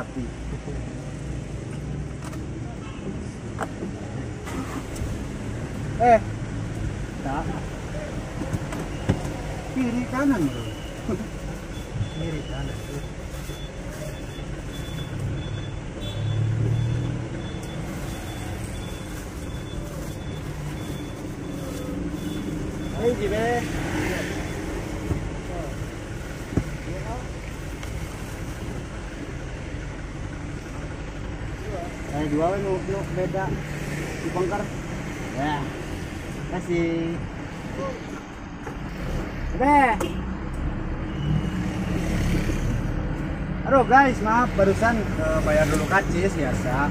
Hati. Eh, tak. Kiri kanan bro. Kiri kanan. bro. Ayo nu beda di bongkar. Ya. Kasih. Udah. Aduh guys, maaf barusan eh, bayar dulu kacis biasa.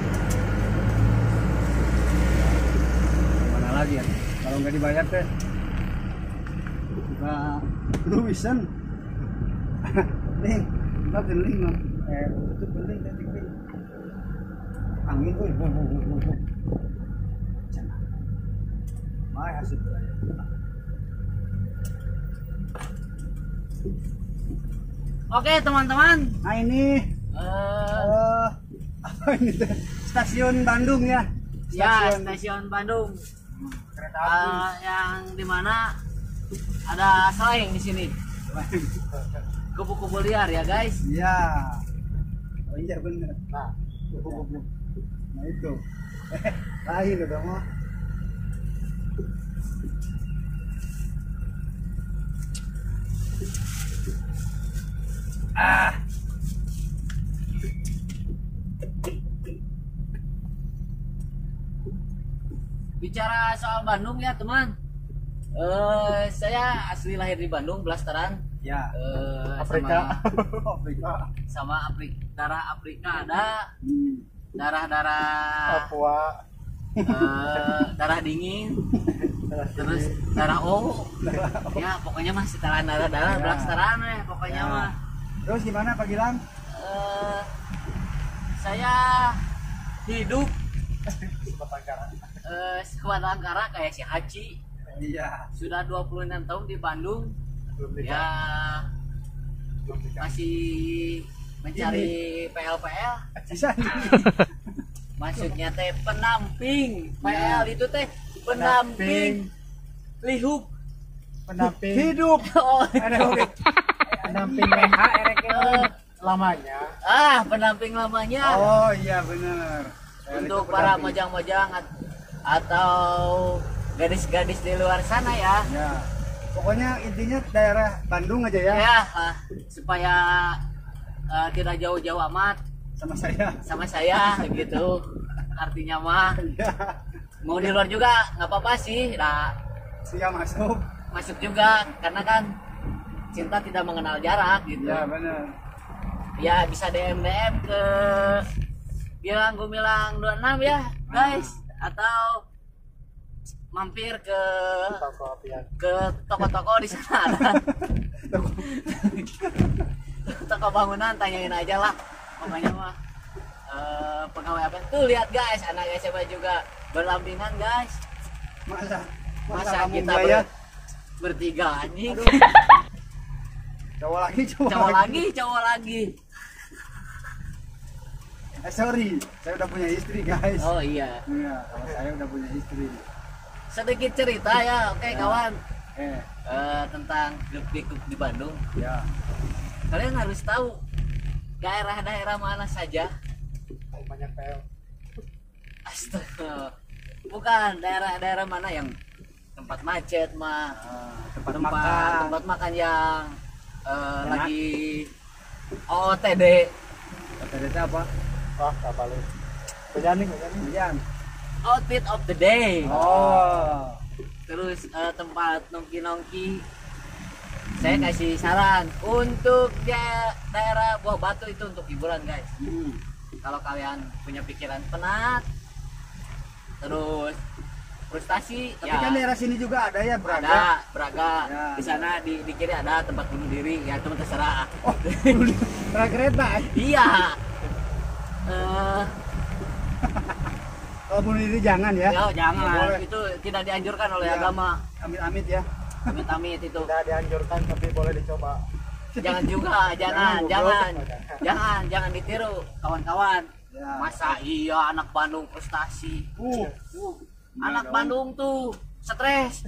Mana lagi ya? Kalau nggak dibayar teh kita luisan. Nih, kita geling mah. Eh, itu geling. Angin, woi, woi, woi, woi. Mai hasil. Oke teman-teman, Nah ini Eh, eh apa ini? Stasiun Bandung ya. ya stasiun Bandung kereta Eh, yang di mana ada selain di sini, api. kupu-kupu liar ya guys. Iya. Oh iya bener. Nah, kupu-kupu. Nah itu. Eh, lain udah mah. Ah. Bicara soal Bandung ya teman, Eh, saya asli lahir di Bandung, Blasteran. Ya. Eh, Afrika. sama, Afrika. sama Afrika, darah Afrika ada, Hmm. Darah-darah Papua. eh, darah dingin, terus darah O. Ya pokoknya mah setelan darah-darah Ya. Blasteran ya pokoknya Ya. mah. Terus gimana Pak Gilang? Eh, saya hidup eh, sekuat angkara kayak si Haji Iya. sudah 26 tahun di Bandung ya masih mencari PL-PL maksudnya teh penamping. PL itu teh penamping. Lihuk. Pendamping Hidup. oh, pendamping WH eh, lamanya. Ah penamping lamanya. Oh iya benar. untuk para mojang-mojang at- atau gadis-gadis di luar sana ya. Ya. Pokoknya intinya daerah Bandung aja ya, ya supaya eh, tidak jauh-jauh amat sama saya. sama saya gitu artinya mah Ya. mau di luar juga nggak apa-apa sih nah Siap masuk. masuk juga karena kan cinta tidak mengenal jarak gitu Ya benar. ya bisa DM DM ke bilang gumilang 26 ya guys atau mampir ke toko ke toko-toko di sana toko bangunan tanyain aja lah pokoknya mah eh, pegawai apa tuh lihat guys anak SMA juga berlampingan guys Masa masa kamu kita ya? ber- bertiga anjing. Cowok lagi, cowok, cowok lagi cowok lagi Eh, sorry, saya udah punya istri guys. oh iya Iya, kalau saya udah punya istri. sedikit cerita ya oke Ya. kawan Eh, Eh, tentang grup di Bandung ya. Kalian harus tahu daerah-daerah mana saja banyak PL Astaga. bukan daerah-daerah mana yang tempat macet mah Ah, tempat, tempat makan. tempat makan yang eh, Enak. lagi OOTD Kata dia apa? wah kapal lu penyanyi penyanyi Hujan. outfit of the day Oh. terus eh, tempat nongki-nongki saya kasih saran untuk da- daerah Buah Batu itu untuk hiburan guys Hmm. kalau kalian punya pikiran penat terus frustasi Tapi ya kan daerah sini juga ada ya Braga. ada Braga Ya, di sana di, di kiri ada tempat bunuh diri ya teman terserah Oh, kereta. iya eh Kalau bunuh diri jangan ya. ya, jangan boleh. itu tidak dianjurkan oleh Iya. agama Amit-amit ya. Amit-amit itu tidak dianjurkan tapi boleh dicoba jangan juga, jangan, Jangan, jangan, jangan, jangan ditiru, kawan-kawan. Ya. Masa iya anak Bandung prestasi? Uh, Uh, anak dong. Bandung tuh stres.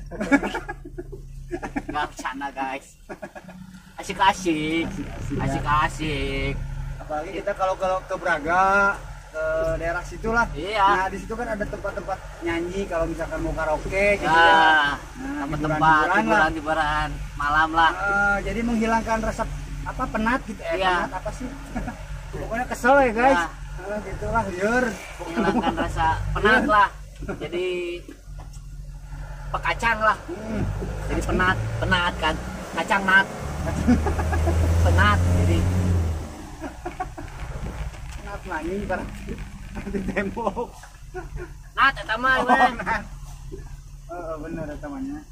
Gak bercanda guys. Asik-asik, Asik-asik, ya. asik-asik. apalagi kita kalau kalau ke Braga ke daerah situ lah Iya. nah di situ kan ada tempat-tempat nyanyi kalau misalkan mau karaoke gitu ya Ya, Nah, tempat-tempat lah. hiburan-hiburan malam lah. Eh, jadi menghilangkan rasa apa penat gitu eh Iya. penat apa sih pokoknya kesel ya guys Ya. Eh, gitulah liur menghilangkan rasa penat lah jadi pekacang lah Hmm. jadi penat penat kan kacang nat penat jadi nyanyi barang di tembok nat eta mah oh, penat. Oh, bener temannya.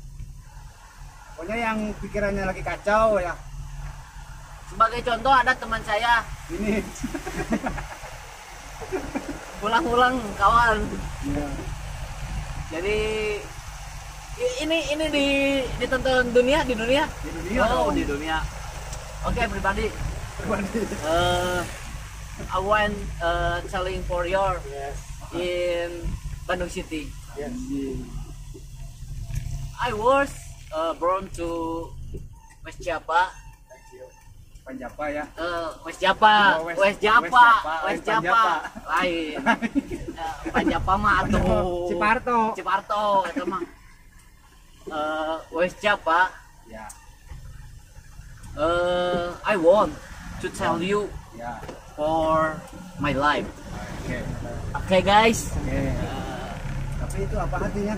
Pokoknya yang pikirannya lagi kacau ya. Sebagai contoh ada teman saya. Ini. Ulang-ulang kawan. Ya. jadi ini ini di ditonton dunia di dunia? Di dunia oh dong. di dunia. Oke pribadi. Pribadi. uh, I want uh, telling for your Yes. in Bandung City Yes. I was uh, born to West Java. Panjapa ya uh, West Java, Oh, West- West, Java, West Java, lain. Uh, Panjapa mah atuh. Ciparto Ciparto, itu mah. Uh, West Java. ya Uh, I want to tell you ya for my life. oke Oke guys, oke uh, tapi itu apa artinya?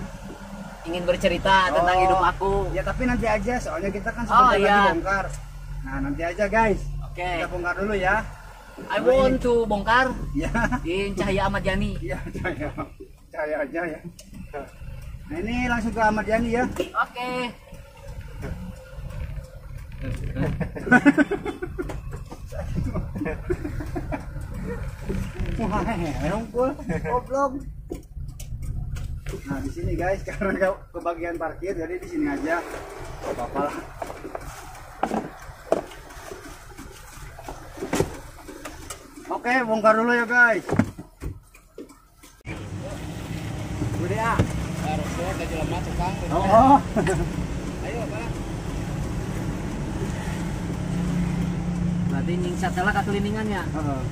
Ingin bercerita tentang Oh. hidup aku. ya tapi nanti aja. Soalnya kita kan Oh, sebentar iya. lagi bongkar. Nah nanti aja guys. Oke, kita bongkar dulu ya. I want to bongkar ya. in Cahaya Ahmad Yani. iya saya saya aja ya. Nah ini langsung ke Ahmad Yani ya. Oke. wah goblok nah di sini guys karena ke, ke bagian parkir jadi di sini aja Gak apa-apa lah Oke, bongkar dulu ya guys. Udah ya. Harusnya ada jelema tukang. Oh. Ayo, Pak. Berarti nyingsat lah kekeliningannya. Heeh.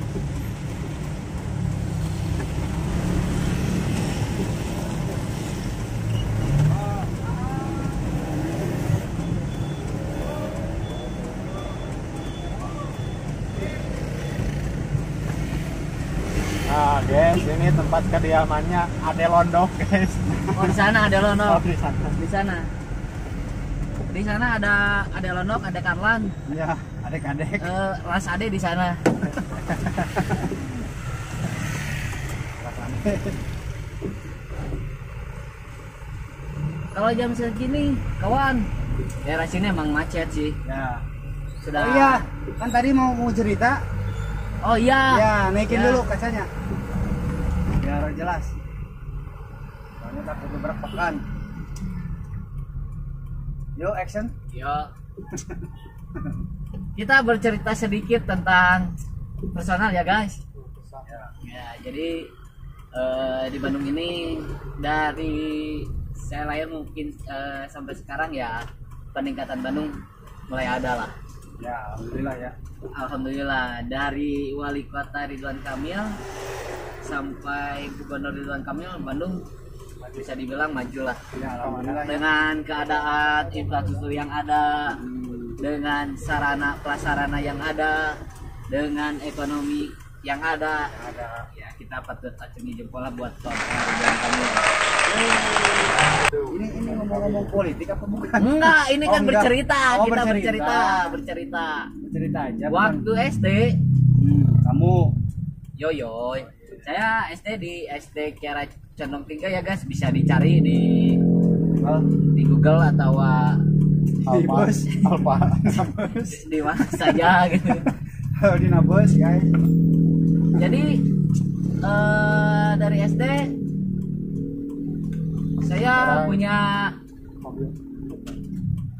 Nah, guys, ini tempat kediamannya Ade Londo, guys. Oh di sana ada Oh, Lonok. di sana. Di sana. Di sana ada ada Lonok, ada Karlan, Ya, adek-adek. eh, Ras Ade di sana. Kalau jam segini, kawan, daerah sini emang macet sih. Ya. Sudah. Oh iya, kan tadi mau mau cerita. Oh iya. Ya, naikin Ya. dulu kacanya. Biar jelas. Soalnya takut beberapa Yo, action. Yo. Kita bercerita sedikit tentang personal ya guys. Ya. Jadi eh, di Bandung ini dari saya lahir mungkin eh, sampai sekarang ya peningkatan Bandung mulai ada lah. Ya, alhamdulillah ya. Alhamdulillah dari wali kota Ridwan Kamil sampai gubernur Ridwan Kamil Bandung bisa dibilang maju lah Ya, alhamdulillah ya. dengan keadaan infrastruktur yang ada dengan sarana prasarana yang ada dengan ekonomi yang ada Ada. ya kita patut acungi jempol lah buat Ridwan Kamil Ini ini ngomong-ngomong politik apa bukan? enggak ini Oh, kan enggak. bercerita Oh, kita bercerita. bercerita bercerita Cerita aja. bukan? waktu SD Hmm, kamu yoyoy saya SD di SD Kiara Condong Tiga ya guys bisa dicari di oh, di Google atau uh, di Alfa. bos. Alfa. Bos. di mana saja gitu Oh, di nabos guys. jadi eh, dari SD saya Sekarang- punya Mobil.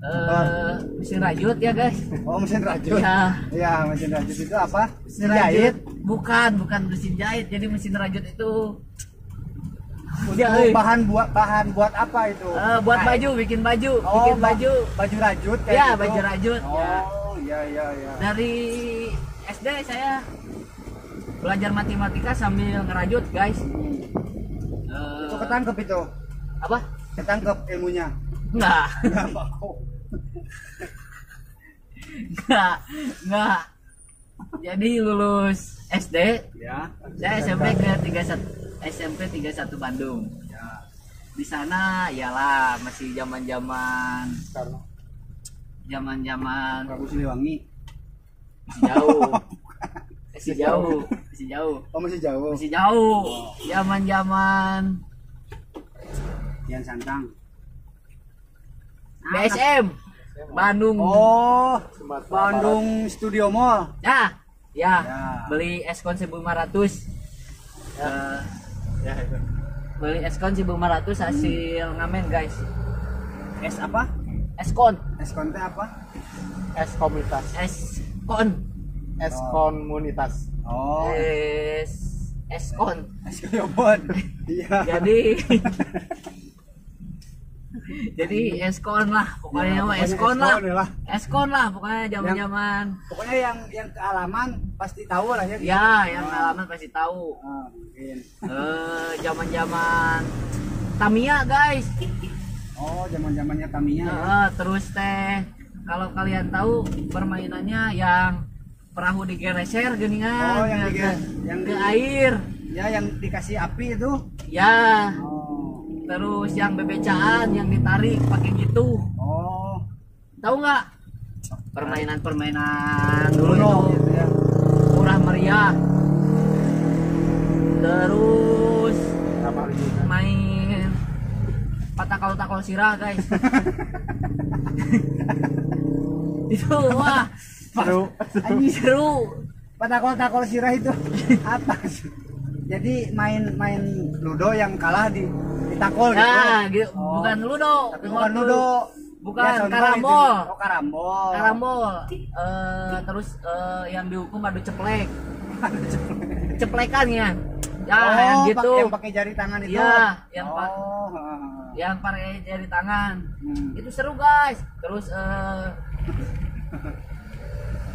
eh mesin rajut ya guys Oh mesin rajut. ya Iya mesin rajut itu apa? mesin rajut bukan bukan mesin jahit jadi mesin rajut itu Ya, eh. bahan buat bahan buat apa itu? eh, buat baju bikin baju Oh, bikin ba- baju Baju rajut kayak ya gitu. baju rajut ya Oh iya iya iya. dari SD saya belajar matematika sambil ngerajut guys Eh, Itu ketangkep itu. apa Ketangkep ilmunya. enggak Enggak enggak enggak jadi lulus SD Ya. saya SMP ke 31 SMP 31 Bandung Ya. di sana iyalah masih zaman zaman karena zaman zaman Prabu Siliwangi. masih jauh masih jauh masih jauh Oh masih jauh. masih jauh zaman zaman Kian Santang. BSM Bandung Oh, Sumatera Bandung Studio Mall. ya ya Ya. beli eskon 1500 Eh, Barat. Ya itu beli eskon 1500 hasil ngamen guys Es apa? eskon Es konte apa? es komunitas eskon es Oh. komunitas Oh, es eskon es koyobon. Iya. jadi jadi eskon lah pokoknya Ya, mah eskon lah eskon lah. eskon lah pokoknya zaman zaman Pokoknya yang yang kealaman pasti tahu lah ya. ya yang pengalaman pasti tahu Ah, mungkin. eh zaman zaman Tamiya guys Oh, zaman-zamannya Tamiya. ya. Eh, terus teh kalau kalian tahu permainannya yang perahu digereser geningan Oh, yang ke, digeser- yang ke di- air Ya, yang dikasih api itu. ya Oh. Terus yang bebecaan yang ditarik pakai gitu. Oh. tahu nggak? Permainan-permainan dulu. Dulu itu gitu ya. murah meriah. Terus main patakal takal sirah guys. Itu wah. Seru. Anjing seru. Patakol-takol sirah itu apa sih? Jadi main-main ludo yang kalah di ditakol gitu. nah gitu. Oh. bukan ludo Tapi bukan ludo. bukan Ya, karambol itu. Oh, karambol. karambol Eh, terus eh, yang dihukum adu ceplek ceplekan ya ya oh, yang gitu yang pakai jari tangan itu. Iya, yang oh, yang pakai jari tangan Hmm. itu seru guys terus eh,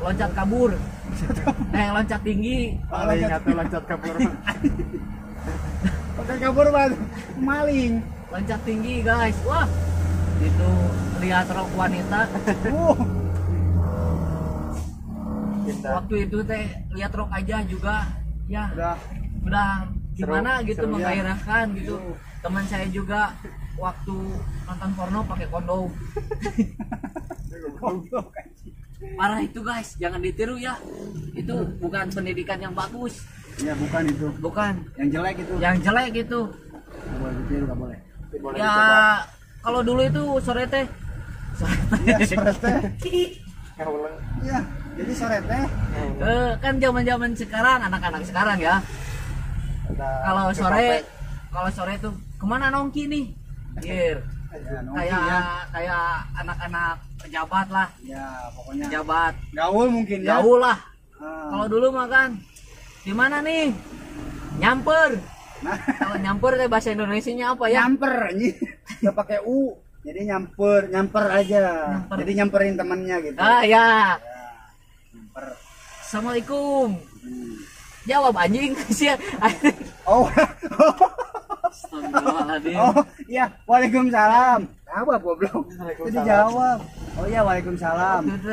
loncat kabur. Eh loncat tinggi. Paling loncat- atau loncat kabur? Pakai kabur banget. Maling. loncat tinggi guys. Wah. Itu lihat rok wanita. Uh. waktu itu teh lihat rok aja juga. Ya. Udah. Udah gimana Seru, gitu seru, ya. menggairahkan gitu. Teman saya juga waktu nonton porno pakai kondom. parah itu guys jangan ditiru ya itu bukan pendidikan yang bagus Ya bukan itu. bukan Yang jelek itu. yang jelek gitu Nggak boleh ditiru, nggak boleh. boleh ya kalau dulu itu sore teh sore teh Ya, sore teh. Iya. Jadi sore teh. Eh, kan zaman zaman sekarang anak-anak sekarang ya kalau sore kalau sore tuh ke mana nongki nih Gir. Ya, kayak ya. kayak anak-anak pejabat lah Ya, pokoknya pejabat gaul mungkin ya. jauh lah Ah. kalau dulu mah kan di mana nih nyamper Nah, kalau nyamper teh bahasa Indonesia nya apa ya nyamper. Nggak pakai u. Jadi nyamper, nyamper aja. Nyamper. Jadi nyamperin temannya gitu. ah ya Ya, nyamper. assalamualaikum Hmm. jawab anjing sih Oh. Astagfirullahaladzim. oh, iya. Waalaikumsalam. Apa goblok? Waalaikumsalam. Jadi jawab. Oh iya, Waalaikumsalam. Itu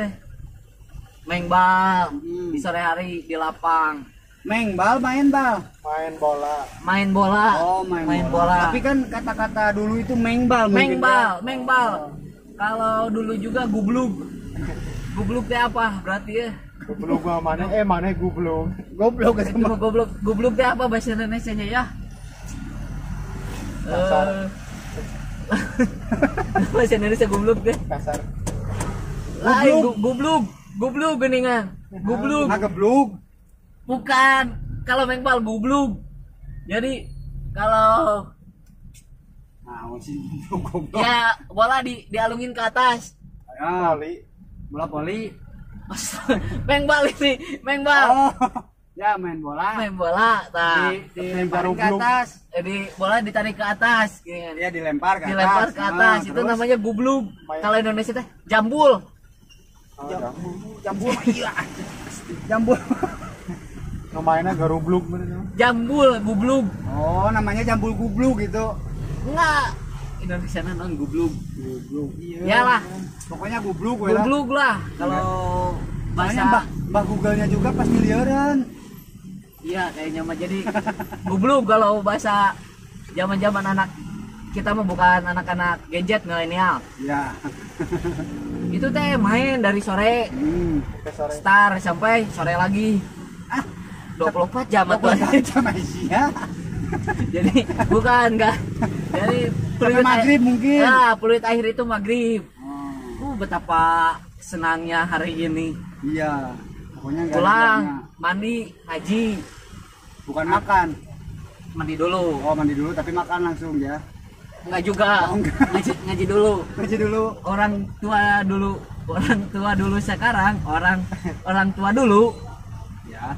main bal Hmm. di sore hari di lapang Meng bal main bal. main bola main bola Oh, main, main bola. bola, Tapi kan kata-kata dulu itu meng bal mungkin main bal ya. main bal kalau dulu juga gublug gublug teh apa berarti ya gua mana eh mana Goblok itu ketemu. mah goblok gublug teh apa bahasa Indonesia nya ya Kasar. Bahasa Indonesia gublug teh kasar. Lain gublug gublug geningan gublug Ngageblug. bukan. Kalau main bal gublug jadi kalau Nah, masih goblok. ya bola di dialungin ke atas. Ya, bola voli. Meng balik nih, meng bal. Oh, ya main bola. Main bola, tah. Di, dilemparin ke atas. Eh, di bola ditarik ke atas, gini. Iya, dilempar ke atas. dilempar ke atas. Ah, itu terus namanya gublug. Kalau Indonesia teh jambul. Oh, Jam- jambul. jambul. Iya. Jambul. Namanya garubluk bener. Jambul, gublug. Oh, namanya jambul gubluk gitu. Enggak. Indonesia non gublug. Gubluk. Iya. Iyalah. Pokoknya lah. Gublug lah kalau Soalnya bahasa mbak Google-nya juga pas miliaran. Iya kayaknya mah jadi gublug kalau bahasa zaman-zaman anak kita mah bukan anak-anak gadget milenial. Ya. Itu teh main dari sore Hmm. Sore. start sampai sore lagi. Ah, 24 jam atau sama Asia. jadi bukan enggak. Jadi Sampai maghrib mungkin. Ya, peluit akhir itu maghrib. Oh, Uh, betapa senangnya hari ini. iya. Pulang, mandi, haji, Bukan makan. mandi dulu. Oh, mandi dulu tapi makan langsung ya. Enggak juga. Oh, enggak. Ngaji, ngaji dulu. Kerja dulu. Orang tua dulu, orang tua dulu sekarang, orang orang tua dulu Ya.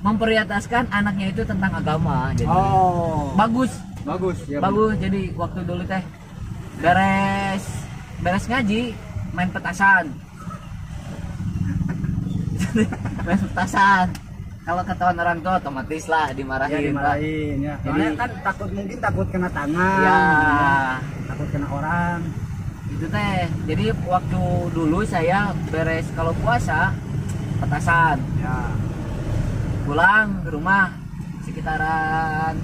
memprioritaskan anaknya itu tentang agama. Jadi Oh. bagus, Bagus ya. bagus. Jadi waktu dulu teh beres beres ngaji main petasan. Main petasan. Kalau ketahuan orang tua otomatis lah Ya dimarahin. Pak. dimarahin ya. Soalnya Jadi- kan takut mungkin takut kena tangan. Ya, Takut kena orang. itu teh. Jadi waktu dulu saya beres kalau puasa petasan. Ya. Pulang ke rumah sekitaran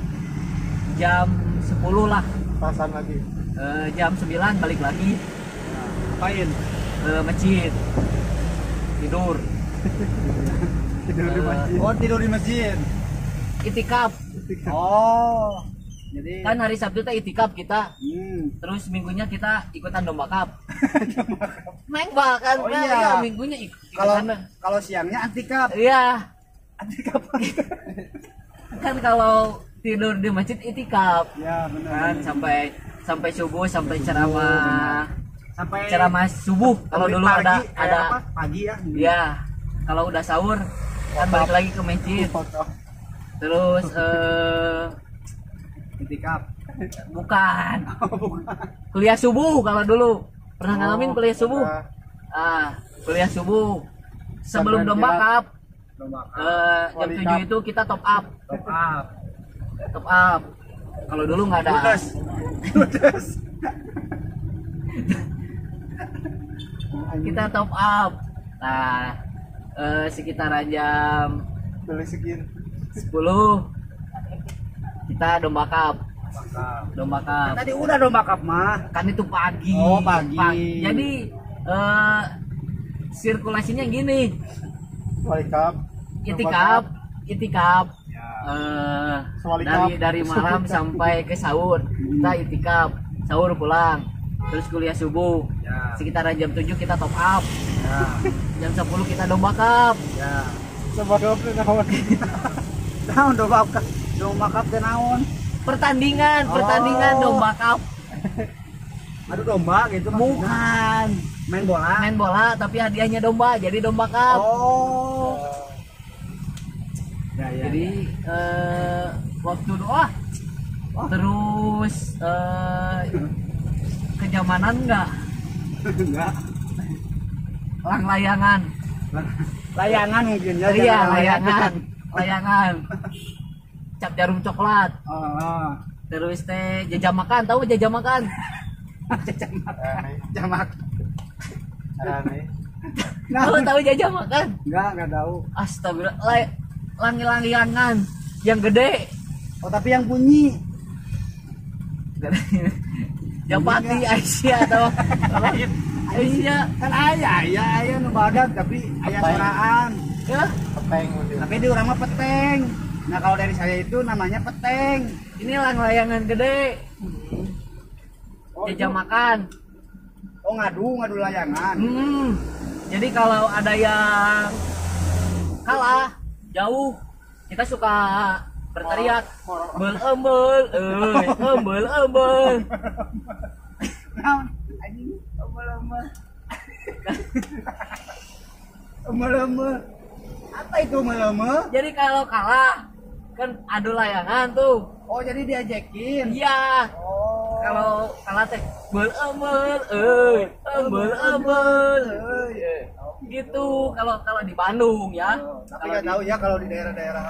jam 10 lah. Pasan lagi. Eh, jam 9 balik lagi ya. Apain? ke masjid. Tidur. Tidur di masjid. Oh, tidur di masjid. Itikaf. Oh. Jadi Kan hari Sabtu teh itikaf kita. hmm. Terus minggunya kita ikutan domba cup. Main bal kan. Oh, iya. iya, minggunya ik Kalau kalau siangnya anti cup. Iya. Anti cup. Kan kalau tidur di masjid itikaf. ya, benar. kan sampai sampai subuh sampai ceramah sampai ceramah subuh kalau dulu pagi, ada eh, ada apa? pagi ya. ya kalau udah sahur kan balik lagi ke masjid. Terus eh cup. bukan. Kuliah subuh kalau dulu. Pernah Oh, ngalamin kuliah subuh? Ah kuliah subuh. Sebelum domba cup cup. eh, jam Wali 7 cup. itu kita top up. Top up. top up. Kalau dulu nggak ada. Ludes. Ludes. kita top up. Nah eh, sekitaran jam Beli segini. 10 kita domba cup. Domba cup. Tadi udah domba cup mah. kan itu pagi. Oh, pagi. jadi eh sirkulasinya gini. Wali cup. itikaf itikaf Ya. eh Sewali dari dari malam sampai ke sahur. Kita itikaf sahur pulang. Terus kuliah subuh. Ya. sekitaran jam 7 kita top up. Ya. Jam 10 kita domba cup Ya. Sebagai apa nawan? Naon domba cup? Domba cup teh naon? pertandingan pertandingan Oh. domba cup Aduh domba gitu bukan Main bola. main bola tapi hadiahnya domba jadi domba cup Oh. Ya, ya, jadi eh, waktu doa terus eh, kenyamanan enggak ya. enggak. Lang layangan Layangan mungkin ya. iya layangan layangan cap jarum coklat Oh, oh. terus teh jajah makan tahu jajah makan Jamak. Aneh. Jamak. Aneh. tahu tahu jajah makan enggak, enggak tahu. astagfirullah lay langi layangan yang gede Oh, tapi yang bunyi. Japati Aisyah atau lain Aisyah Kan ayah, ayah, ayah nu badak tapi ayah ya? soraan. ya Peteng. Tapi di orang mah peteng. Nah, kalau dari saya itu namanya peteng. ini lang layangan gede Oh, jajah itu- makan Oh, ngadu, ngadu layangan. Hmm. Jadi kalau ada yang kalah jauh, kita suka berteriak embel embel, eh, embel embel. Lama-lama. Meleme. Apa itu meleme? Jadi kalau kalah kan adu layangan tuh. Oh, jadi diajakin. Iya. Oh. Kalau kalah teh belemel, eh, embel embel. Eh, Gitu kalau kalau di Bandung ya. Oh, tapi nggak tahu ya kalau di daerah-daerah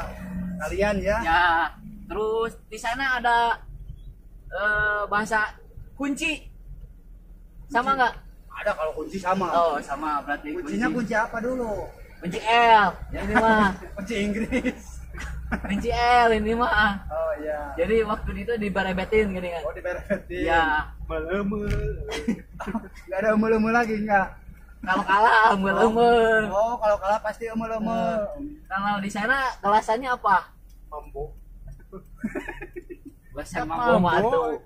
kalian ya. Ya. Terus di sana ada eh, bahasa kunci. Sama nggak? Ada kalau kunci sama. Oh, sama berarti Kuncinya kunci apa dulu? kunci L. Ini mah Kunci Inggris. kunci L ini mah. Oh iya. Jadi waktu itu dibarebetin gini kan. Oh diberesin. Ya, Meleme. Gak ada meleme lagi nggak? kalau kalah embel-embel. Oh kalau kalah pasti meleme. Kalau di sana gelasannya apa? mampu Gelasan mampu mah tuh.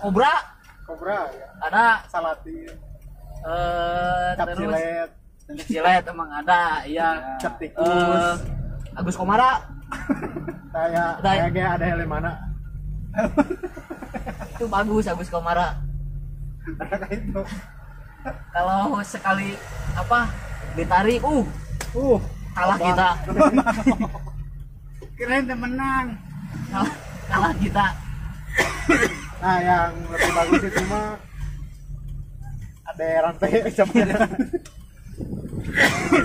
Kobra kobra ya ada salatin eh cap terus cilet Cilet emang ada, iya. cap Eh, tikus Agus Komara kayak Ada- kayak ada helm mana itu bagus Agus Komara. Itu. Kalau sekali apa ditarik, uh uh kalah Abang. kita, Keren teh menang. kalah, kalah kita. nah yang lebih bagus itu mah ada rantai capnya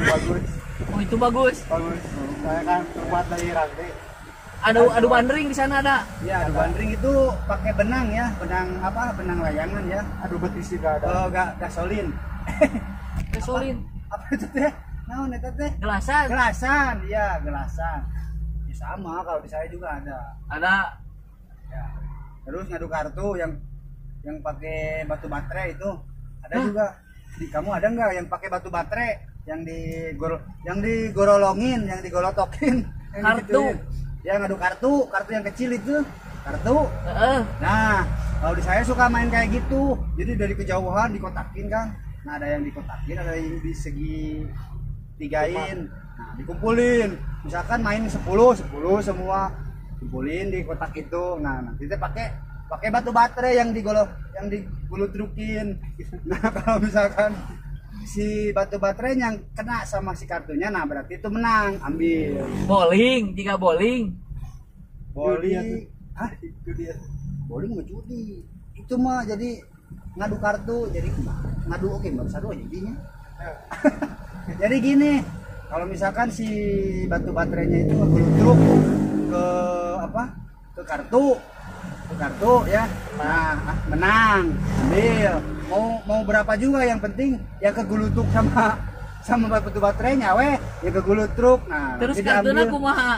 bagus Oh itu bagus. bagus saya kan terbuat dari rantai Ada adu bandring di sana ada. Ya, adu bandring itu pakai benang ya, benang apa? Benang layangan ya. aduh betis juga ada Oh, ga, gasolin. Kesulin, apa itu teh? Naon eta teh? gelasan Gelasan, iya, gelasan. Ya, sama kalau di saya juga ada. ada. Ya. Terus ngadu kartu yang yang pakai batu baterai itu ada Hah? juga. Di kamu ada nggak yang pakai batu baterai yang di yang digorolongin, yang digolotokin, yang Kartu. Ya ngadu kartu, kartu yang kecil itu. Kartu. Heeh. Nah, kalau di saya suka main kayak gitu. Jadi dari kejauhan dikotakin kan. Nah, ada yang dikotakin, ada yang di segi tigain. Nah, dikumpulin. Misalkan main 10, 10 semua kumpulin di kotak itu. Nah, nanti kita pakai pakai batu baterai yang digolo yang digulutrukin. Nah, kalau misalkan si batu baterai yang kena sama si kartunya, nah berarti itu menang, ambil. Bowling, tiga bowling. Bowling, ah itu dia. Bowling mah judi. Itu mah jadi ngadu kartu, jadi ngadu oke baru satu aja jadinya. jadi gini, kalau misalkan si batu baterainya itu ngegeludruk ke apa? Ke kartu, ke kartu ya. Nah, ah, menang, ambil. Mau mau berapa juga yang penting ya kegulutuk sama sama batu baterainya weh ya kegulutruk nah Terus kartunya kumaha?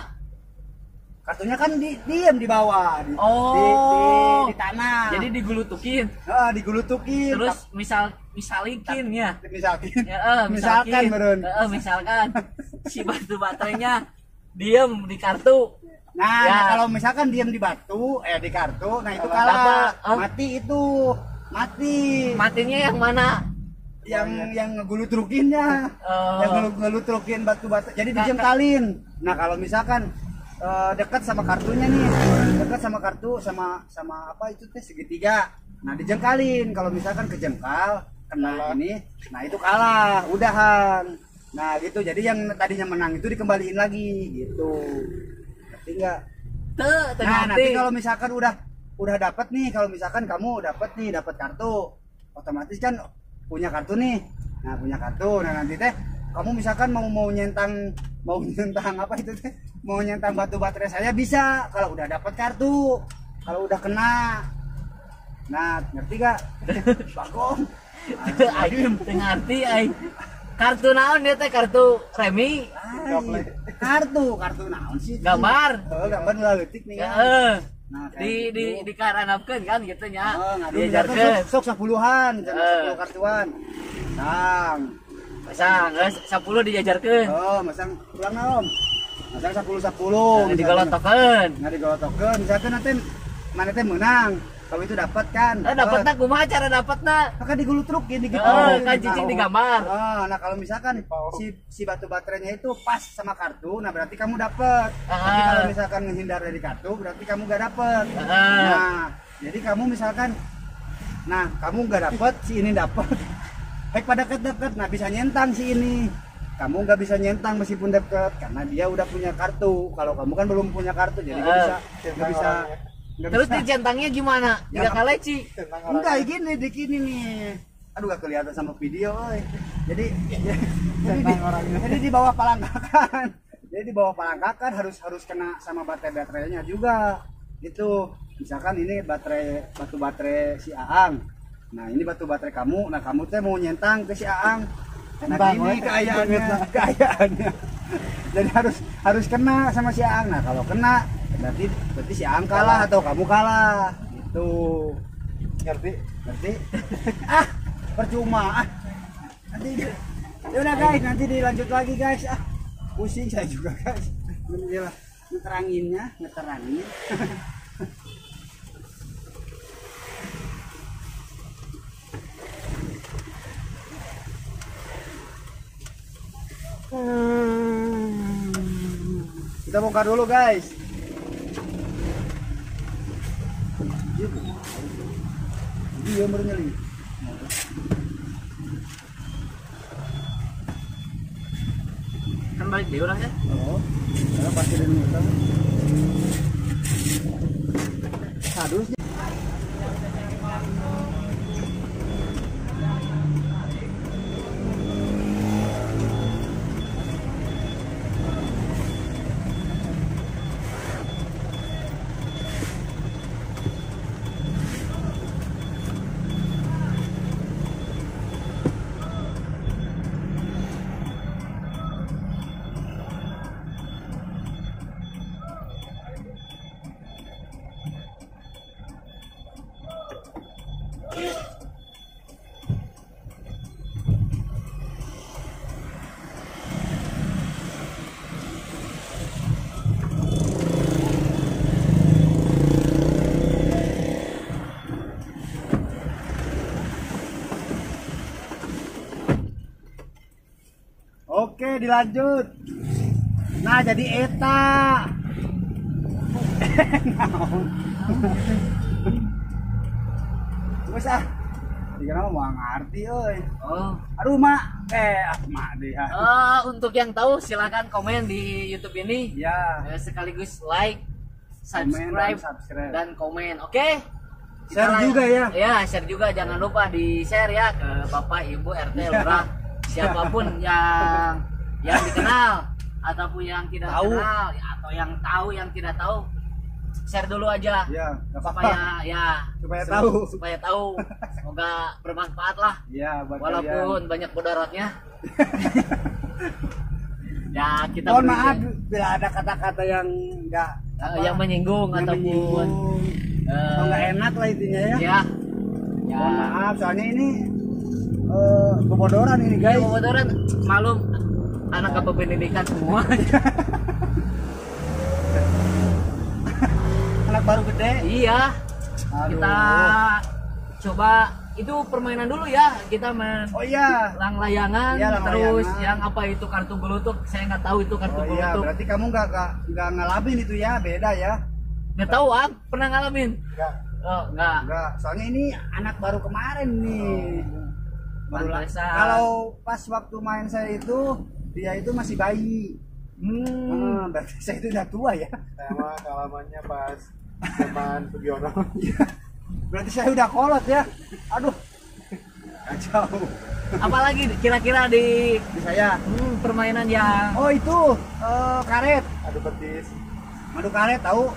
kartunya kan di diam di bawah di, Oh. di, di, di tanah Jadi digulutukin. ah, digulutukin Terus misal misalikin ya. Misalkan Ya, eh, misalkan meren Eh, misalkan si batu baterainya diem di kartu. Nah, Ya. nah, kalau misalkan diam di batu eh di kartu nah itu Kalau kalah. oh. mati itu. Mati. Matinya yang mana? yang yang ngegulutrukinnya Oh. yang ngelu- ngelutrukin batu batu. Jadi Nah, dijengkalin nah kalau misalkan eh, dekat sama kartunya nih. Dekat sama kartu sama sama apa itu teh segitiga. Nah dijengkalin. Kalau misalkan kejengkal kena ini nah itu kalah. Udahan. Nah gitu. Jadi yang tadinya menang itu dikembaliin lagi gitu ngerti nggak Tuh, nah nanti kalau misalkan udah udah dapat nih kalau misalkan kamu dapat nih dapat kartu otomatis kan punya kartu nih. Nah punya kartu. Nah nanti teh kamu misalkan mau mau nyentang mau nyentang apa itu teh? Mau nyentang batu baterai saya bisa kalau udah dapat kartu. Kalau udah kena. Nah ngerti gak bagong. Teu ngerti aing. Kartu naon dia teh? Kartu remi, kartu kartu naon sih gambar. oh, gambar melalui tik nih kan. Heeh. nah, kayak Di di gitu. dikaranapkeun kan gitu nya. Oh, ngadu Diajarkeun. sok sok sepuluhan, jangan Eh. sepuluh kartuan. Sang. Masang geus 10 diajarkeun. Oh, masang ulang na om. Masang sepuluh sepuluh. Nah, digolotokeun. Nggak digolotokeun. Misalkan nanti mana teh menang. Kalau itu dapat kan. Eh dapatna kumaha cara dapatna? Maka digulutrukin gitu. Heeh, kan cicing di gambar. Oh, nah kalau misalkan si si batu baterainya itu pas sama kartu, nah berarti kamu dapat. Tapi Ah. kalau misalkan menghindar dari kartu, berarti kamu gak dapat. Heeh. Nah, jadi kamu misalkan, nah kamu nggak dapat, si ini dapat. baik pada deket-deket nah bisa nyentang si ini kamu nggak bisa nyentang meskipun deket karena dia udah punya kartu kalau kamu kan belum punya kartu jadi nggak Eh, bisa nggak bisa Terus bisa. dicentangnya gimana? Ya, Tidak kalah Ci. Tentang enggak gini di gini nih aduh gak kelihatan sama video oi. jadi jadi Centang di, orangnya. jadi di bawah palangkakan jadi di bawah palangkakan harus harus kena sama baterai baterainya juga itu misalkan ini baterai batu baterai si Aang nah ini batu baterai kamu nah kamu teh mau nyentang ke si Aang nah Bang, gini weh. keayaannya keayaannya jadi harus harus kena sama si Aang nah kalau kena berarti berarti si Aang kalah atau kamu kalah. Gitu. Ngerti? ngerti? Ah percuma. Ah nanti ya udah guys. Nanti dilanjut lagi guys. Ah pusing saya juga guys. Gila, ngeteranginnya ngeterangin kita bongkar dulu guys baru nyali. Kan balik deh orangnya. Oh, karena pasti dari muter. Oke, dilanjut. Nah, jadi eta. Wes ah. Dikira mau ngerti euy. Oh. Aduh, Mak. Eh, ah, Mak deh. ah. Untuk yang tahu silakan komen di YouTube ini Ya. Eh, sekaligus like, subscribe, dan subscribe. dan komen. Oke. Kita Share juga ya. Ya, share juga jangan lupa di share ya ke Bapak, Ibu, RT. Lurah, siapa pun yang yang dikenal ataupun yang tidak Tahu. kenal ya, atau yang tahu yang tidak tahu share dulu aja Ya, enggak supaya ya Supaya tahu. supaya tahu semoga bermanfaat lah Ya, walaupun kalian. banyak mudaratnya ya kita Mohon maaf bila ada kata-kata yang enggak eh, yang menyinggung yang ataupun menyinggung. eh, Atau nggak enak lah intinya ya. ya ya Mohon maaf, soalnya ini eh kebodoran ini guys guys. kebetulan malum anak kependidikan semua Anak baru gede. iya Aduh. kita coba itu permainan dulu ya kita main Oh iya. lang layangan Iya, lang terus layangan. yang apa itu kartu gelutuk saya nggak tahu itu kartu Oh iya, gelutuk berarti kamu nggak nggak nggak ngalamin itu ya, beda ya? nggak tahu ah pernah ngalamin Enggak. oh nggak Enggak, soalnya ini anak baru kemarin nih. Lah. Pantesan. Kalau pas waktu main saya itu dia itu masih bayi. hmm. Hmm, berarti saya itu udah tua ya. Saya mah kalamannya pas zaman Sugiono. Berarti saya udah kolot ya. Aduh. Kacau. apalagi kira-kira di Di saya. hmm, permainan yang Oh itu eh, karet. Aduh betis. Madu karet tahu?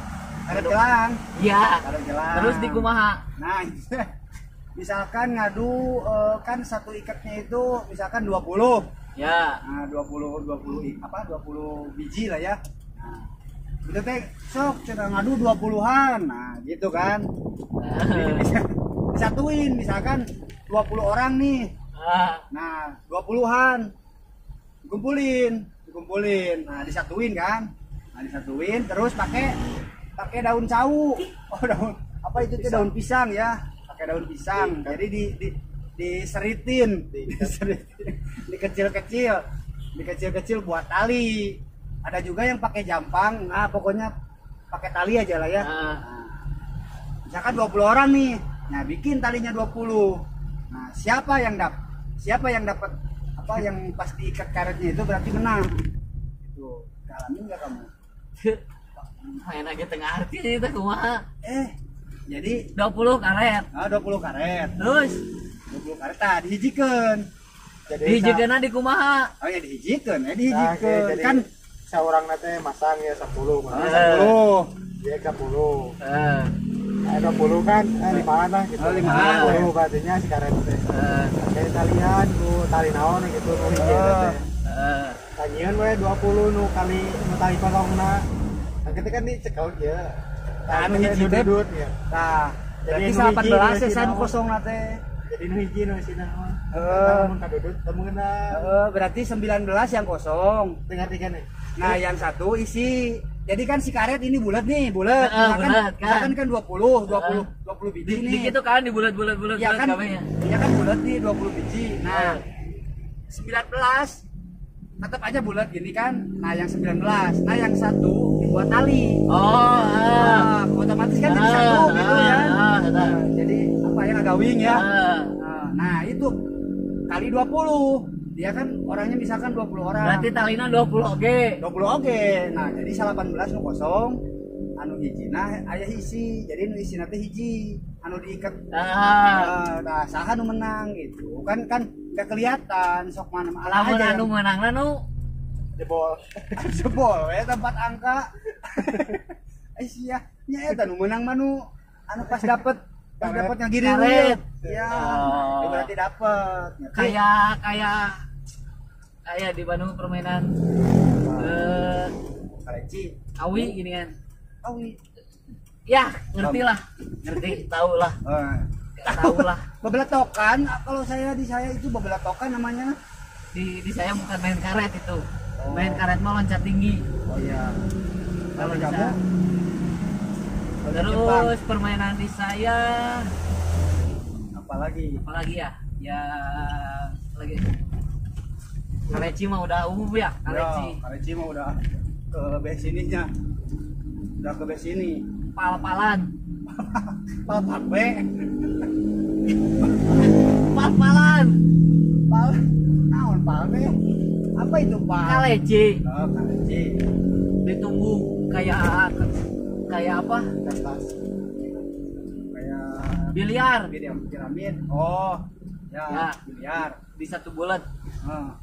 Karet gelang. ya Karet gelang. terus di kumaha Nah, misalkan ngadu eh, kan satu ikatnya itu misalkan 20. ya Nah, 20 20 i- apa 20 biji lah ya. Nah, itu teh sok kita ngadu 20-an. Nah, gitu kan. Bisa- Disatuin misalkan 20 orang nih. Ah, Nah, 20-an. Dikumpulin, dikumpulin. Nah, disatuin kan. Nah, disatuin terus pakai pakai daun cawu. Oh, daun apa itu tuh daun pisang ya? Pakai daun pisang. Jadi di di diseritin, diseritin, dikecil-kecil, dikecil-kecil buat tali. Ada juga yang pakai jampang. Nah, pokoknya pakai tali aja lah ya. ah. Nah, misalkan 20 orang nih. Nah, bikin talinya 20. Nah, siapa yang dap siapa yang dapat apa yang pas diikat karetnya itu berarti menang itu ngalamin nggak kamu main aja tengah arti itu kumaha eh jadi 20 karet ah 20 karet terus 20 karet tah dihijikan jadi di sa- jegana di kumaha oh ya dihijikan ya Nah, dihijikan jadi kan seorang nanti masang ya 10 ah, mana. 10 Dia 10. eh Eh 20 kan eh di mana gitu. Oh, limaan. 10 berartinya si karet teh. eh Kayak talian ku tali naon gitu nu hiji Oh. teh. eh Tanyian we 20 nu kali nu tali kosongna. Nah, kita kan dicekel ya. Nah, nu Tadi hiji teh. dudut ya. nah Jadi berarti nu hiji, 18 nu ya san naon. kosong nate Jadi nu hiji nu sina mah. Eh. Mun kadudut teu mengenal. Eh, berarti 19 yang kosong Dengar tiga nih. Nah, yang satu isi. Jadi kan si karet ini bulat nih, bulat. Heeh, Misalkan, bulat, kan. misalkan kan 20, 20, 20 biji di, nih. di gitu kan di bulat bulat bulat Ya bulat kan, ya kan bulat nih 20 biji. Nah, Eh. 19 tetap aja bulat gini kan. Nah, yang 19. Nah, yang satu dibuat tali. oh. Nah, otomatis kan jadi Ah, satu gitu ah, ya. ah. Nah, jadi apa yang agak wing ya. Nah, itu kali 20. Dia kan orangnya misalkan 20 orang. berarti talina 20 oke 20 oke nah jadi 18 nu kosong anu hiji nah aya isi jadi nu isi nanti hiji anu diikat ah Eh, nah saha nu menang gitu kan kan gak kelihatan sok mana mana lamun aja. anu menang nu. Jebol. jebol ya tempat angka. Eh sia. Nya eta nu menang manu anu pas dapet pas Karet. dapet ngagiri Karet. ya Oh. berarti dapet. Ya, kayak kayak kayak di Bandung permainan eh awi gini kan. Awi. Ya ngerti lah. Ngerti tahu lah. Eh, tahu lah bebeletokan kalau saya di saya itu bebeletokan namanya. Di di saya bukan main karet itu. Oh. main karet mau loncat tinggi. Oh iya. Kalau di kamu Kalau Jepang, terus permainan di saya. Apalagi? Apalagi ya? Ya lagi. Kaleci mah udah umum ya kaleci Ya, kaleci mah udah ke base sininya udah ke base sini pal-palan. Pal pal-palan pal naon pape apa itu pal kaleci oh, kaleci ditunggu kayak kayak apa? Kertas. kayak biliar. Piramid piramid oh ya, Ya. biliar. Di satu bulat Ah,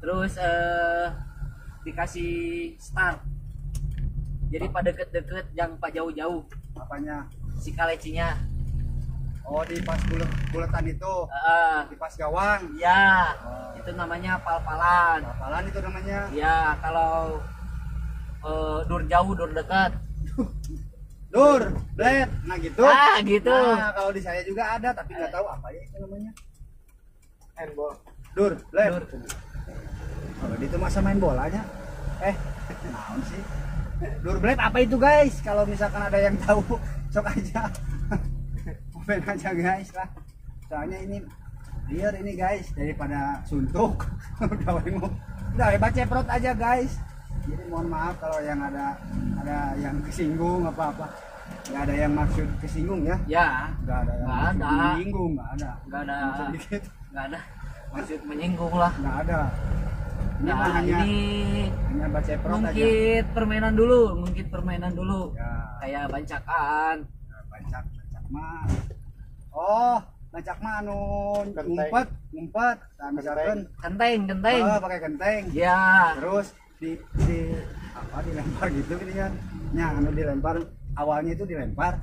terus eh dikasih start jadi pada deket-deket yang pak jauh-jauh. Apanya? Si kalecinya oh di pas bulet buletan itu Eh, di pas gawang ya Oh. itu namanya pal-palan apalan itu namanya ya kalau eh, dur jauh dur dekat dur blade nah gitu ah gitu Nah, kalau di saya juga ada tapi nggak tahu apa ya itu namanya. Handball. Dur, blade. Dur. Kalau di itu masa main bolanya. Eh, naon sih? Dur blade apa itu guys? Kalau misalkan ada yang tahu, sok aja. Komen aja guys lah. Soalnya ini liar ini guys daripada suntuk. Udah mau udah hebat ceprot aja guys. Jadi mohon maaf kalau yang ada ada yang kesinggung apa apa. Nggak ada yang maksud kesinggung ya. ya Nggak ada yang Nggak ada. menyinggung, nggak ada. nggak ada nggak ada maksud menyinggung lah nggak ada. Ini nah hanya ini hanya baca prot aja. mungkin permainan dulu mungkin permainan dulu Ya, kayak bancakan bancak, bancak mah. Oh, bancak mah anu Genteng. ngumpet, ngumpet. Nah, misalkan kenteng kenteng oh, pakai genteng. ya Terus di di apa dilempar gitu gini kan. Nya anu dilempar awalnya itu dilempar.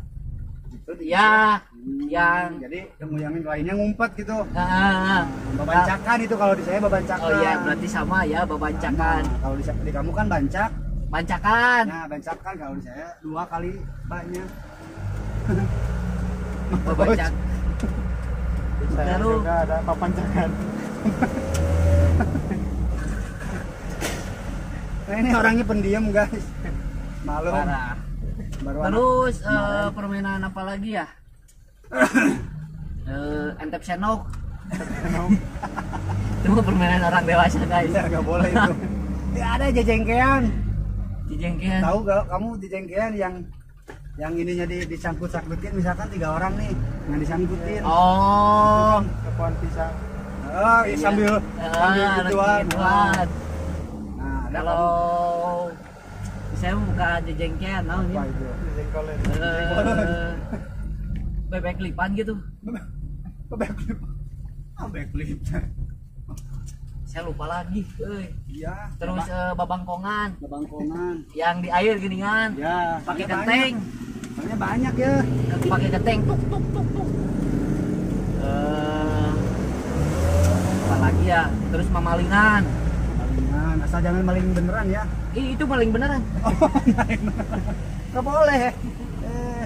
Gitu ya Hmm, yang jadi yang yang lainnya ngumpet gitu. ah, ah, Babancakan itu kalau di saya babancakan. oh ya berarti sama ya babancakan Nah, kalau di, di kamu kan bancak. bancakan Nah, bancakan kalau di saya dua kali banyak. babancak Di saya Baru. juga ada papancakan. Nah, ini orangnya pendiam, guys. Malu. parah Baru anak- terus eh, kemarin. permainan apa lagi ya eh entep senok itu permainan orang dewasa guys Iya, nggak boleh itu. Ya, ada jejengkean. dijengkean Tahu gak kamu jejengkean yang yang ininya di disangkut-sangkutin misalkan tiga orang nih yang disangkutin oh Ke pohon pisang. Oh, iya, sambil sambil Ah, gituan. gituan. Nah, Kalau saya buka jejengkean, nah itu? Dijengkolin. eh, bebek lipan gitu. kamu- backflip. Ah, backflip. Saya lupa lagi. euy. Iya. Terus eh, babangkongan bangkongan. yang di air geningan. Ya, Pakai banyak. Soalnya banyak ya. pakai genteng tuk tuk tuk tuk. Eh, apa lagi ya? Terus mamalingan. Malingan, asal jangan maling beneran ya. Ih, itu maling beneran. Gak boleh. Eh,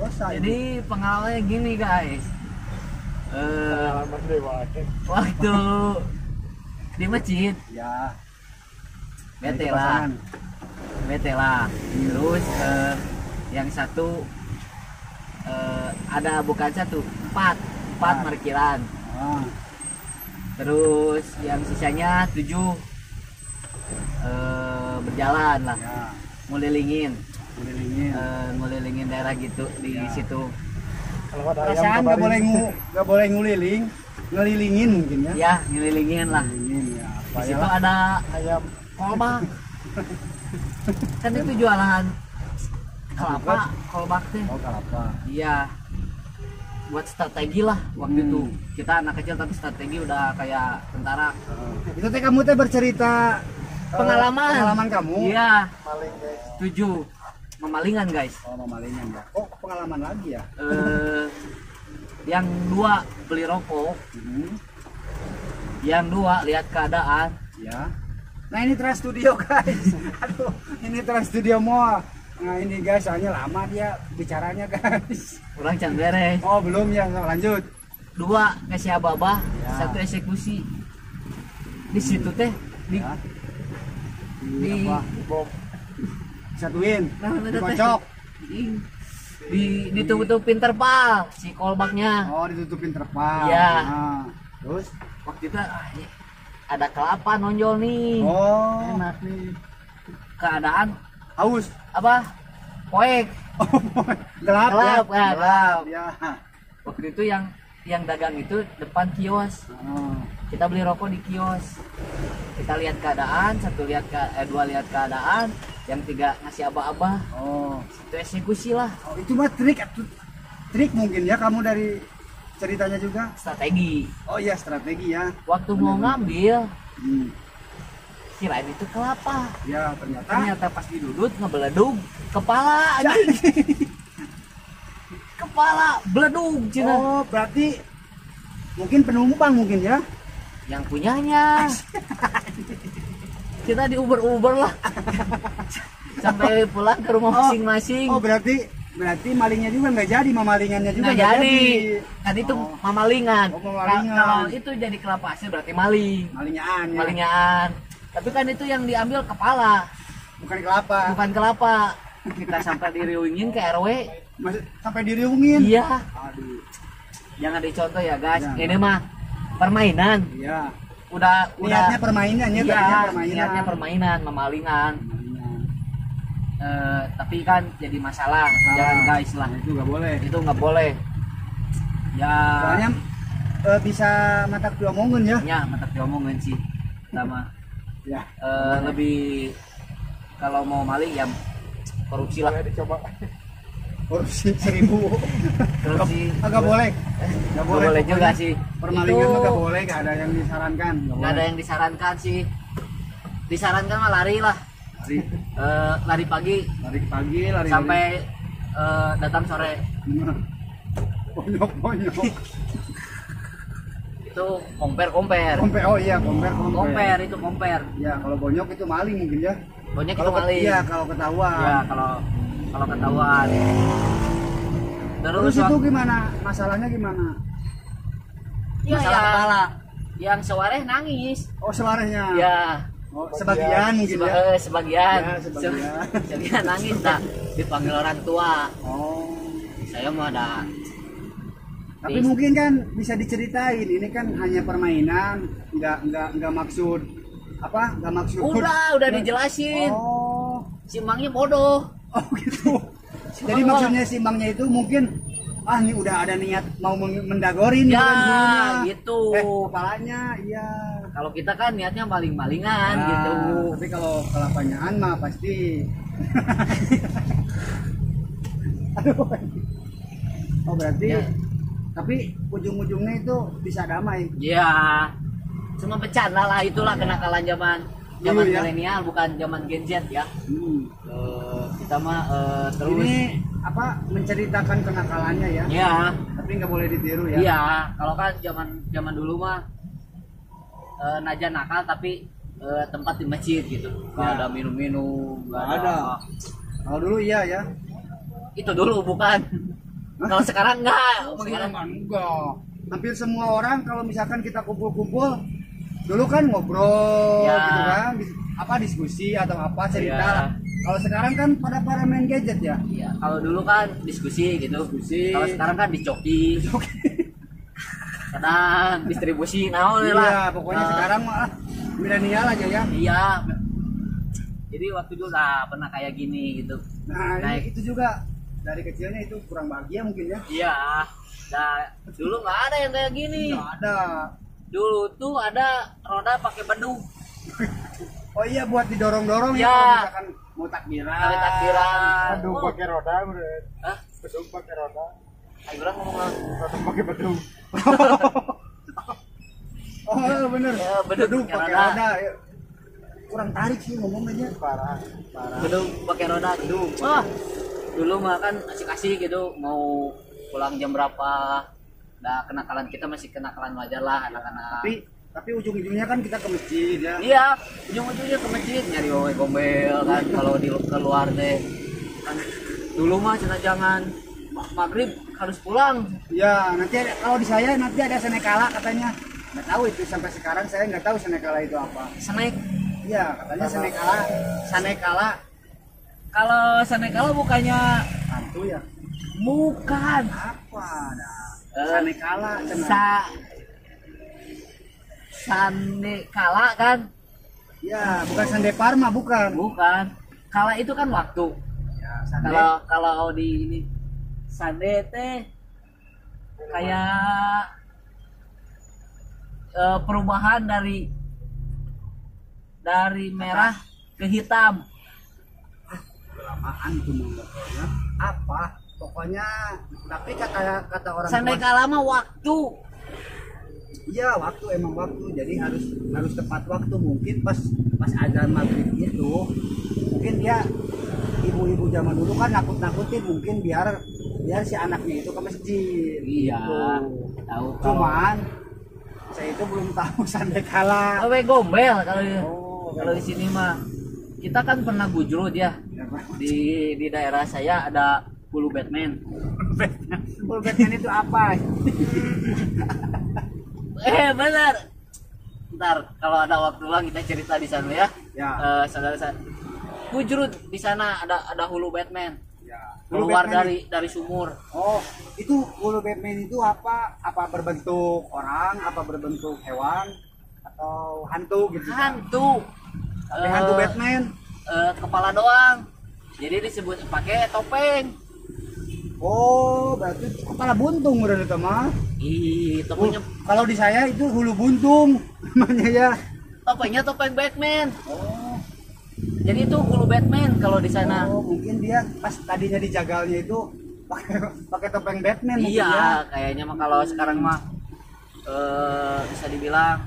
dosa. Jadi pengalamannya gini guys. Eh, dewa. waktu di masjid Ya. bete lah bete lah terus eh, yang satu eh, ada bukan satu empat empat Ah. markiran Ah, terus yang sisanya tujuh eh, berjalan lah ya. ngelilingin Kelilingin. eh, ngelilingin daerah gitu di Ya. situ Kalau ada ayam Perasaan nggak boleh ngu, nggak boleh nguliling, ngelilingin mungkin ya. ya ngelilingin lah Ngelilingin ya. di situ ada ayam kolbak kan itu jualan kelapa kolbak teh Oh kelapa. Iya. Buat strategi lah waktu Hmm. itu. Kita anak kecil tapi strategi udah kayak tentara. Oh. Itu teh kamu teh bercerita eh, Pengalaman. pengalaman kamu. Iya, maling guys. tujuh. Memalingan guys. Oh mamalingan ya. Oh pengalaman lagi ya. Eh, yang dua beli rokok, Hmm. yang dua lihat keadaan. Ya. Nah ini Trans Studio guys. Aduh, ini Trans Studio Mall. Nah ini guys, soalnya lama dia bicaranya guys. Kurang can beres. Oh belum ya, lanjut. Dua kasih abah, Ya. satu eksekusi. Di situ teh di Ya. Di- Di apa? Satuin. Nah, ada teh. Dikocok. di di ditutup-tutupin terpal si kolbaknya. Oh ditutupin terpal. Iya. Nah, terus? waktu itu ah, ada kelapa nonjol nih Oh. Enak nih. keadaan Haus. apa poek gelap, Gelap, ya. ya, gelap. Ya. waktu itu yang yang dagang itu depan kios Oh. kita beli rokok di kios kita lihat keadaan satu lihat ke eh, dua lihat keadaan yang tiga ngasih abah-abah Oh. itu eksekusi lah Oh, itu mah trik trik mungkin ya kamu dari ceritanya juga. strategi Oh iya strategi ya. waktu mau ngambil Hmm. Kirain itu kelapa. Ya ternyata. ternyata pas didudut ngebeledug kepala anjing. Kepala beledug cina. Oh berarti mungkin penumpang mungkin ya. yang punyanya. Kita di uber uber lah. Sampai pulang ke rumah Oh, masing-masing. Oh berarti berarti malingnya juga nggak jadi, mamalingannya juga nggak jadi. kan itu Oh. mamalingan. Oh, mamalingan. Ka- kalau itu jadi kelapa asli berarti maling. Malingan ya. malingan tapi kan itu yang diambil kepala Bukan kelapa. bukan kelapa kita sampai diriungin ke RW Mas- sampai diriungin. iya Aduh. jangan dicontoh ya guys Jangan. ini mah permainan Iya. udah Niatnya udah permainan ya, iya, tadinya permainan. niatnya permainan memalingan. Eh, tapi kan jadi masalah Salah. jangan guys lah Nah, itu nggak boleh. itu nggak boleh ya Soalnya eh, bisa mata diomongin ya. ya mata diomongin sih sama Ya. eh, lebih kalau mau maling ya korupsi lah Boleh dicoba. Korupsi seribu. korupsi Agak boleh. Nggak Nggak boleh juga Pokoknya sih Permalingan Itu boleh, nggak ada yang disarankan. Nggak ada boleh. yang disarankan sih disarankan mah lari lah Lari, Eh, lari pagi lari pagi, lari sampai eh, datang sore bonyok bonyok. itu compare compare Komper, oh iya komper komper. compare itu compare Ya kalau bonyok itu maling mungkin ya. itu Kalau ke- maling Iya kalau ketahuan. ya kalau kalau ketahuan terus, Terus itu gimana? Masalahnya gimana? ya, masalah ya, kepala. yang sewareh nangis Oh selaranya. ya Oh, sebagian mungkin seba- ya. eh, sebagian Ya, sebagian. Se- sebagian nangis tak dipanggil orang tua Oh. saya mau ada Tapi mungkin kan bisa diceritain. Ini kan hanya permainan, nggak nggak nggak maksud apa? Nggak maksud. udah udah dijelasin Oh. si mangnya bodoh Oh gitu. Jadi Simbang maksudnya simbangnya itu mungkin ah ini udah ada niat mau mendagorin Ya, bulunya. gitu. eh kepalanya iya Kalau kita kan niatnya maling-malingan Nah, gitu. tapi kalau kelapanyaan mah pasti Aduh. oh berarti Ya. Tapi ujung-ujungnya itu bisa damai. Ya, cuma bercanda lah itulah kenakalan zaman zaman Dulu ya. milenial bukan zaman Gen Z ya. Hmm. Eh, kita mah eh, terus ini apa menceritakan kenakalannya ya? Ya tapi nggak boleh ditiru ya? Iya. Kalau kan zaman zaman dulu mah eh, naja nakal tapi eh, tempat di masjid gitu. Nggak Ya. ada minum-minum nggak Nggak ada. kalau dulu iya ya. Itu dulu bukan kalau sekarang enggak sekarang mah enggak hampir semua orang kalau misalkan kita kumpul-kumpul dulu kan ngobrol Ya. gitu kan apa diskusi atau apa cerita Ya. kalau sekarang kan pada pada main gadget ya Iya, kalau dulu kan diskusi gitu. Diskusi. Kalau sekarang kan dicoki. Kadang distribusi naon iya lah. pokoknya Eh, sekarang mah ah, milenial aja ya Iya. Jadi waktu dulu lah pernah kayak gini gitu. nah Naik. ini itu juga dari kecilnya itu kurang bahagia mungkin ya Iya. Nah, dulu nggak ada yang kayak gini. nggak ada Dulu tuh ada roda pakai bedung. oh iya buat didorong-dorong ya, Ya. kalau misalkan mau takbiran Kali takbiran. Bedung Oh. pakai roda, bro. Hah? Bedung pakai roda. Ayo orang ngomong. Bedung pakai bedung. oh bener Ya, bedung pakai pakai roda. roda ya. kurang tarik sih ngomongnya Parah. parah Bedung pakai roda. Wah. Dulu mah kan asik-asik gitu mau pulang jam berapa. Nah, kenakalan kita masih kenakalan wajar lah anak-anak. tapi tapi ujung-ujungnya kan kita ke masjid ya Iya, ujung-ujungnya ke masjid nyari wawe gombel kan kalau di keluar deh. Kan dulu mah cina jangan ma- maghrib harus pulang. ya nanti ada, kalau di saya nanti ada senekala katanya nggak tahu itu sampai sekarang saya nggak tahu senekala itu apa Snack. iya katanya senekala senekala Kalau senekala bukannya hantu ya bukan apa dah Eh, senekala cenah. sa sanekala kan? ya bukan sande parma bukan Bukan. Kala itu kan waktu. ya sande Kalau kalau di ini sande teh kayak eh, perubahan dari dari merah ke hitam. Tuh mau ya apa? Pokoknya tapi kata kata orang Sande tua- kala mah waktu. Iya waktu emang waktu. Jadi harus harus tepat waktu. Mungkin pas pas azan maghrib itu mungkin dia ibu-ibu zaman dulu kan nakut-nakutin. Mungkin biar biar si anaknya itu ke masjid. Iya. Gitu. Tahu cuman saya itu belum tahu sampai kala Awe gombel kalau Oh, kalau di sini mah kita kan pernah gujrut ya di di daerah saya ada hulu Batman. Batman itu apa Eh benar. Ntar kalau ada waktu luang kita cerita di sana ya. ya Eh saudara saya. Gujrut di sana ada ada hulu Batman. ya Hulu Keluar Batman dari dari sumur. Oh, itu bulu Batman itu apa? Apa berbentuk orang, apa berbentuk hewan, atau hantu gitu? Hantu. Eh, hantu Batman. eh, kepala doang. Jadi disebut pakai topeng. Oh, berarti kepala buntung udah itu mah. Ih, Oh, topengnya kalau di saya itu hulu buntung namanya ya. topengnya topeng Batman. Oh, Jadi itu hulu Batman kalau di sana. oh, mungkin dia pas tadinya dijagalnya itu pakai pakai topeng Batman mungkin ya. iya, kayaknya mah kalau sekarang mah eh bisa dibilang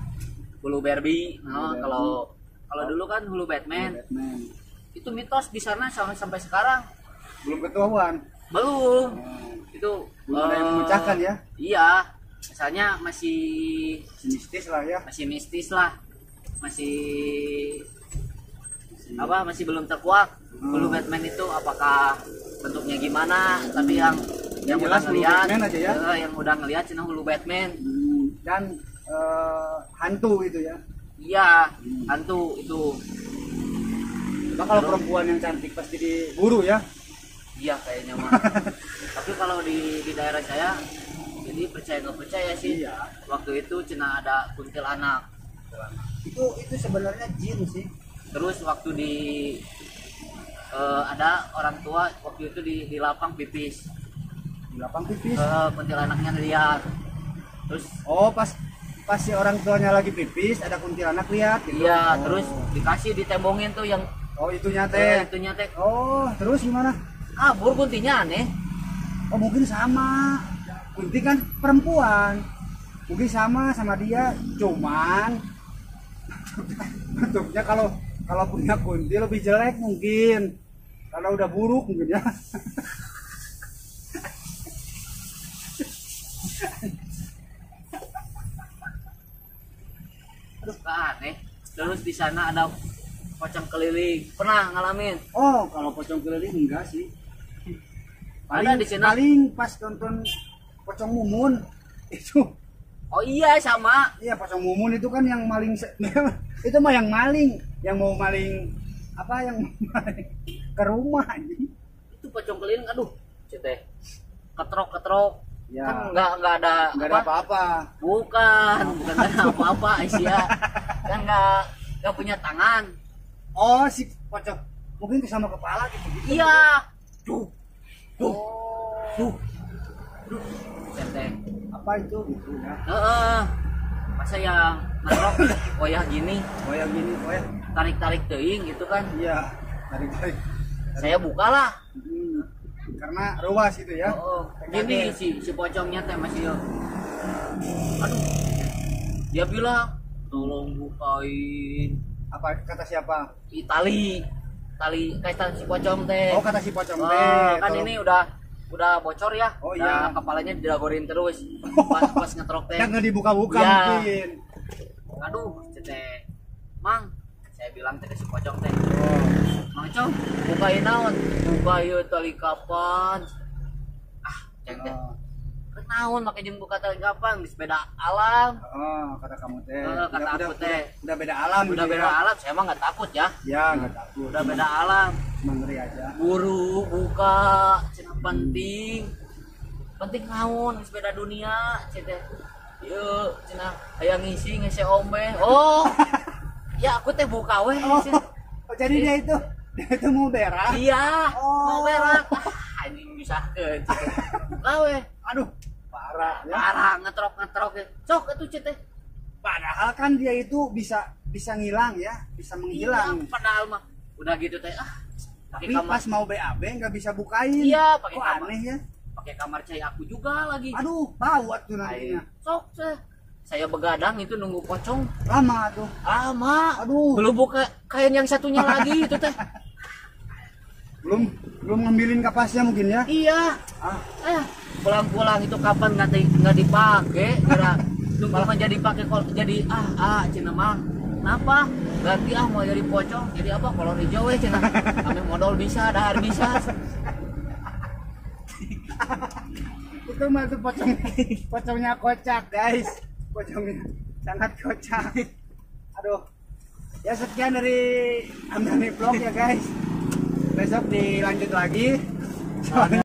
hulu Barbie. Nah, kalau kalau dulu kan hulu Batman. Batman. Itu mitos di sana sampai sampai sekarang Belum ketahuan. belum. Itu Belum ada yang eh, memecahkan ya. Iya, misalnya masih Mistis lah ya. masih mistis lah. Masih apa masih belum terkuak Hmm. hulu Batman itu apakah bentuknya gimana tapi yang yang Yang udah jelas hulu ngeliat Batman aja ya. eh, yang udah ngeliat cina hulu Batman Hmm, Dan eh, hantu gitu ya. Iya hantu itu. Coba kalau perempuan yang cantik pasti diburu ya. iya kayaknya mah. Tapi kalau di di daerah saya jadi percaya nggak percaya sih. Iya. waktu itu cina ada kuntilanak Itu itu sebenarnya jin sih. terus waktu di eh, ada orang tua waktu itu di, di lapang pipis. Di lapang pipis? Eh, kuntilanaknya lihat terus oh pas pas si orang tuanya lagi pipis ada kuntilanak lihat gitu. Iya Oh. terus dikasih ditembongin tuh yang oh itunya eh, teh itunya teh. Oh terus gimana? Kabur kuntinya aneh. Oh mungkin sama. Kunti kan perempuan. Mungkin sama sama dia. Cuman bentuknya kalau kalau punya kunti lebih jelek mungkin. Karena udah buruk mungkin ya aduh aneh terus di sana ada pocong keliling. Pernah ngalamin? Oh kalau pocong keliling enggak sih. Ada di sana? paling pas nonton pocong mumun. Itu. Oh iya sama. Iya pocong mumun itu kan yang maling itu mah yang maling. Yang mau maling apa yang maling ke rumah. Itu pocong keliling aduh cete. Ketrok ketrok Ya. kan nggak nggak ada nggak ada apa-apa. Bukan bukan ada apa-apa Aisyah kan nggak nggak punya tangan. Oh si pocong. Mungkin kesama kepala gitu. Gitu iya. Duh. Tuh duh. Duh cete apa itu? Gitu ya. Heeh. masa yang ngerok oh ya gini? Oh ya gini oh ya tarik tarik teing gitu kan? Iya tarik tarik saya bukalah. Hmm, karena ruas itu ya. Oh, gini si si pocongnya teh masih aduh. Dia bilang tolong bukain. Apa kata siapa? Itali. Tali tali si pocong teh. Oh kata si pocong Oh, teh. kan tolong- ini udah udah bocor ya. Oh, iya. kepalanya didagorin terus. Pas pas ngetrok teh. Yang nggak dibuka-buka Iya. mungkin. Aduh cete. Mang saya bilang teh si pocong teh. Oh. mang cong bukain naon? Buka ieu tali kapan? Ah ceng teh Oh. Make jeung buka tali kapan geus beda alam Oh, kata kamu teh. Eh, kata Udah- aku teh. Udah, udah beda alam udah gitu beda ya. alam saya mah nggak takut ya Ya, enggak takut. udah beda alam Cuma ngeri aja. buru buka cina penting penting naon geus beda dunia cete Yuk, cina aya ngisi ngisi ombe oh ya aku teh buka weh Oh, oh, jadi dia itu dia itu mau berak. iya Oh. mau berak ah anjing bisa ke buka weh Aduh, parah ya. parah ngetrok ngetrok ya sok itu cete Padahal kan dia itu bisa bisa ngilang ya, bisa menghilang. Iya, padahal mah udah gitu teh ah Tapi kamar pas mau BAB nggak bisa bukain. Iya, pakai Kok kamar. aneh ya? pakai kamar cai aku juga lagi Aduh, bau tuh nantinya. sok saya saya begadang itu nunggu pocong Lama tuh. lama Aduh. belum buka kain yang satunya lagi itu teh Belum belum ngambilin kapasnya mungkin ya. iya. Ah, eh pulang-pulang itu kapan nggak di- nggak dipakai kira mah jadi pakai kol jadi ah ah cina mah. Kenapa? Ganti ah mau jadi pocong jadi apa? Kolor hijau ya cina. Kami modal bisa dahar bisa. Itu mah tuh pocong pocongnya kocak guys. Pocongnya sangat kocak. Aduh. Ya sekian dari Amdani Vlog ya guys besok dilanjut lagi. Soalnya